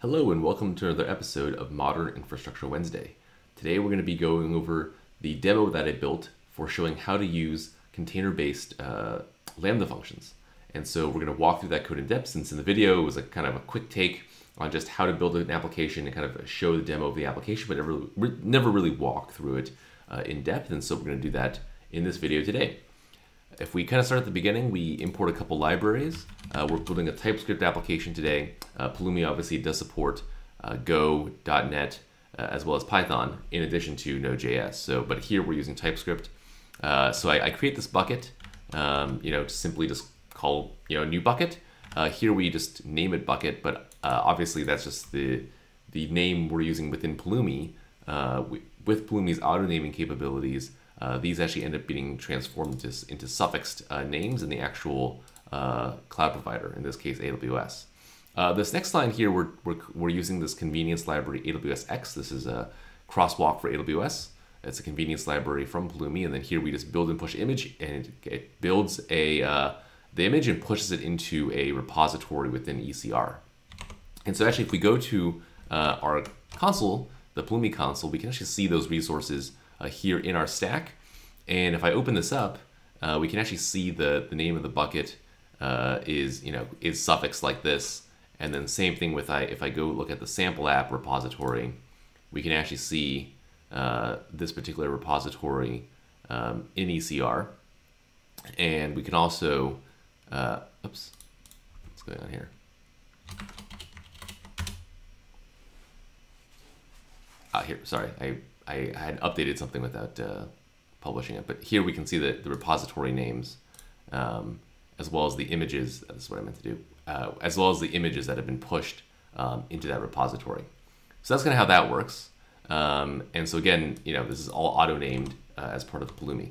Hello and welcome to another episode of Modern Infrastructure Wednesday. Today we're going to be going over the demo that I built for showing how to use container-based uh, Lambda functions. And so we're going to walk through that code in depth since in the video it was a kind of a quick take on just how to build an application and kind of show the demo of the application, but never, never really walk through it uh, in depth. And so we're going to do that in this video today. If we kind of start at the beginning, we import a couple libraries. Uh, we're building a TypeScript application today. Uh, Pulumi obviously does support uh, Go, .NET, uh, as well as Python, in addition to Node.js. So, but here we're using TypeScript. Uh, so I, I, create this bucket, um, you know, to simply just call, you know, new bucket. Uh, here we just name it bucket, but obviously that's just the, the name we're using within Pulumi. We, with Pulumi's auto naming capabilities, uh, these actually end up being transformed into, into suffixed uh, names in the actual uh, cloud provider, in this case AWS. Uh, this next line here, we're, we're, we're, using this convenience library AWS X. This is a crosswalk for AWS. It's a convenience library from Pulumi, and then here we just build and push image, and it, it builds a uh, the image and pushes it into a repository within ECR. And so actually, if we go to uh, our console, the Pulumi console, we can actually see those resources uh, here in our stack. And if I open this up, uh, we can actually see the, the name of the bucket uh, is, you know, is suffixed like this. And then same thing with I, if I go look at the sample app repository, we can actually see uh, this particular repository um, in ECR. And we can also, uh, oops, what's going on here? Ah, here, sorry, I I had updated something without uh, publishing it. But here we can see the, the repository names, um, as well as the images. That's what I meant to do. Uh, as well as the images that have been pushed um, into that repository. So that's kind of how that works. Um, and so again, you know, this is all auto-named uh, as part of the Pulumi.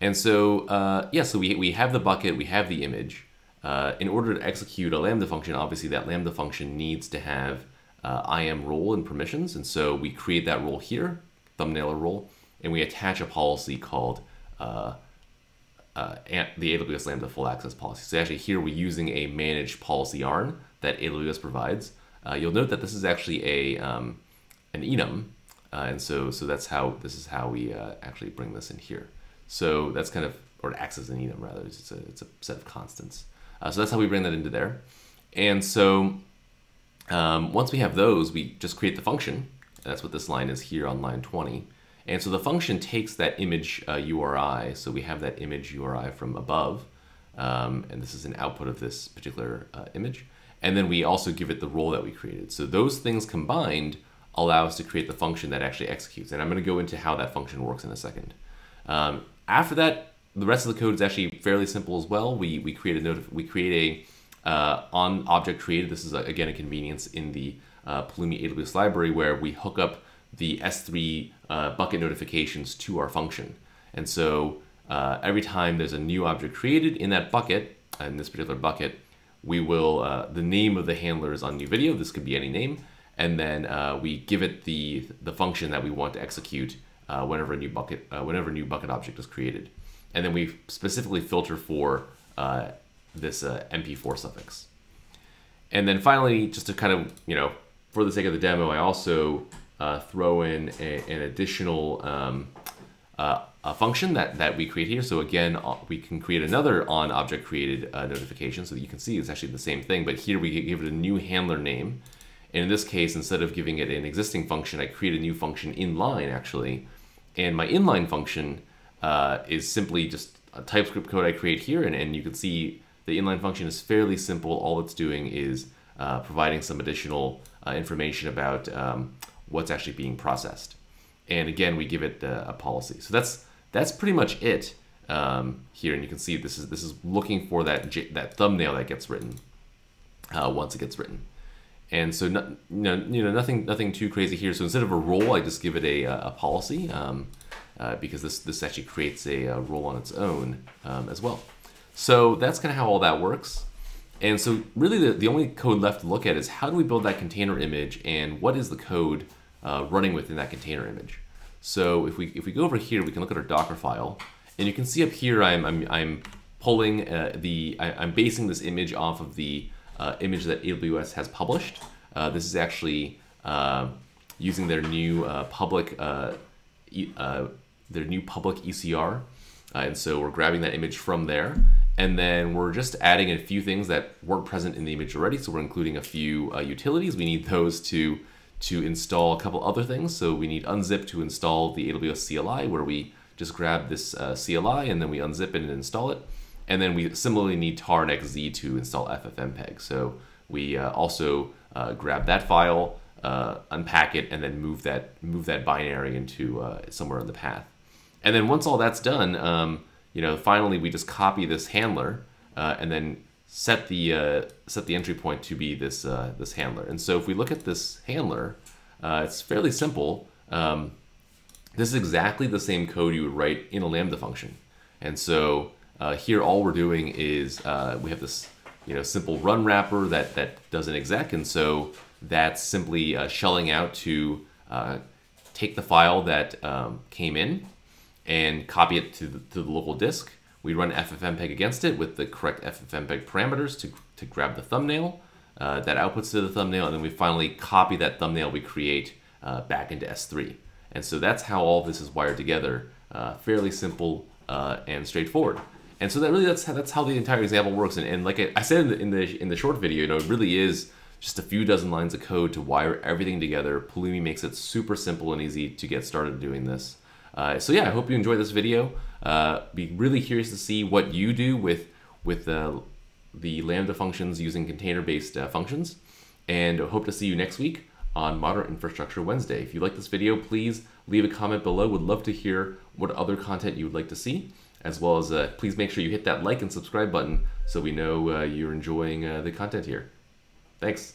And so, uh, yeah, so we, we have the bucket, we have the image. Uh, in order to execute a Lambda function, obviously that Lambda function needs to have uh, IAM role and permissions. And so we create that role here, thumbnailer role, and we attach a policy called uh, uh, the AWS Lambda full access policy. So actually here we're using a managed policy ARN that AWS provides. Uh, you'll note that this is actually a um, an enum, uh, and so so that's how this is how we uh, actually bring this in here. So that's kind of or access an enum rather. It's a it's a set of constants. so that's how we bring that into there. And so um, once we have those, we just create the function. That's what this line is here on line 20. And so the function takes that image uh, URI. So we have that image URI from above. Um, and this is an output of this particular uh, image. And then we also give it the role that we created. So those things combined allow us to create the function that actually executes. And I'm going to go into how that function works in a second. Um, after that, the rest of the code is actually fairly simple as well. We, we create a we create a uh, on object created. This is, a, again, a convenience in the uh, Pulumi AWS library where we hook up the S3 uh, bucket notifications to our function. And so uh, every time there's a new object created in that bucket, in this particular bucket, we will, uh, the name of the handler is on new video. This could be any name. And then uh, we give it the, the function that we want to execute uh, whenever a new bucket, whenever a new bucket object is created. And then we specifically filter for this uh, MP4 suffix. And then finally, just to kind of, you know, for the sake of the demo, I also uh, throw in a, an additional um, uh, a function that, that we create here. So again, uh, we can create another on object created uh, notification so that you can see it's actually the same thing, but here we give it a new handler name. And in this case, instead of giving it an existing function, I create a new function inline actually. And my inline function uh, is simply just a TypeScript code I create here. And, and you can see the inline function is fairly simple. All it's doing is uh, providing some additional uh, information about um, what's actually being processed. And again, we give it uh, a policy. So that's that's pretty much it um, here. And you can see this is this is looking for that that thumbnail that gets written uh, once it gets written. And so, no, you know, nothing nothing too crazy here. So instead of a role, I just give it a, a policy um, uh, because this this actually creates a, a role on its own um, as well. So that's kind of how all that works. And so really the, the only code left to look at is how do we build that container image and what is the code uh, running within that container image. So if we, if we go over here, we can look at our Docker file and you can see up here I'm, I'm, I'm pulling uh, the, I, am basing this image off of the uh, image that AWS has published. Uh, this is actually uh, using their new uh, public uh, e- uh, their new public ECR, uh, and so we're grabbing that image from there, and then we're just adding a few things that weren't present in the image already. So we're including a few uh, utilities. We need those to to install a couple other things. So we need unzip to install the AWS CLI, where we just grab this uh, CLI and then we unzip it and install it. And then we similarly need tar xz to install ffmpeg. So we uh, also uh, grab that file, uh, unpack it, and then move that move that binary into uh, somewhere in the path. And then once all that's done, um, you know, finally we just copy this handler uh, and then set the uh, set the entry point to be this uh, this handler. And so if we look at this handler, uh, it's fairly simple. Um, this is exactly the same code you would write in a Lambda function. And so uh, here all we're doing is uh, we have this you know simple run wrapper that that does an exec, and so that's simply shelling out to take the file that um, came in and copy it to the, to the local disk. We run FFmpeg against it with the correct FFmpeg parameters to, to grab the thumbnail uh, that outputs to the thumbnail, and then we finally copy that thumbnail we create uh, back into S3. And so that's how all this is wired together. Uh, fairly simple uh, and straightforward. And so that really that's how, that's how the entire example works. And, and like I, I said in the, in the in the short video, you know, it really is just a few dozen lines of code to wire everything together. Pulumi makes it super simple and easy to get started doing this. Uh, so yeah, I hope you enjoyed this video. Uh, be really curious to see what you do with with uh, the Lambda functions using container-based uh, functions, and hope to see you next week on Modern Infrastructure Wednesday. If you like this video, please leave a comment below. Would love to hear what other content you would like to see, as well as please make sure you hit that like and subscribe button so we know you're enjoying the content here. Thanks.